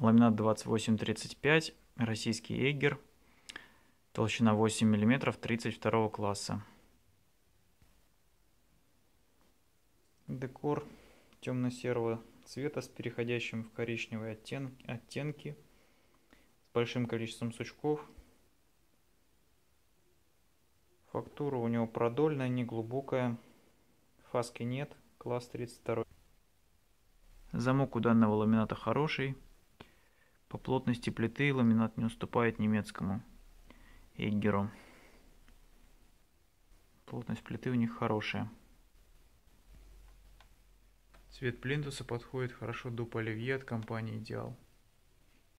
Ламинат 2835, российский Эггер, толщина 8 мм 32 класса. Декор темно-серого цвета с переходящим в коричневые оттен оттенки, с большим количеством сучков. Фактура у него продольная, неглубокая, фаски нет, класс 32. Замок у данного ламината хороший. По плотности плиты ламинат не уступает немецкому Эггеру. Плотность плиты у них хорошая. Цвет плинтуса подходит хорошо дуб оливье от компании Идеал.